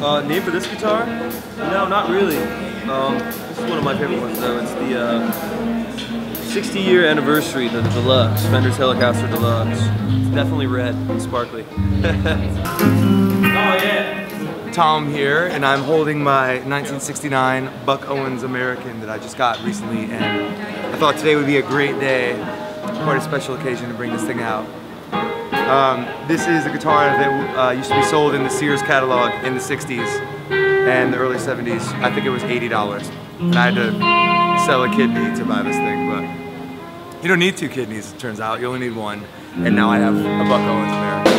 Uh, name for this guitar? No, not really. Um, this is one of my favorite ones though. It's the uh, 60 year anniversary, the, the Deluxe, Fender Telecaster Deluxe. It's definitely red and sparkly. oh yeah! Tom here, and I'm holding my 1969 Buck Owens American that I just got recently, and I thought today would be a great day, quite a special occasion to bring this thing out. Um, this is a guitar that uh, used to be sold in the Sears catalog in the 60s and the early 70s. I think it was $80, and I had to sell a kidney to buy this thing, but you don't need two kidneys, it turns out. You only need one, and now I have a Buck Owens American.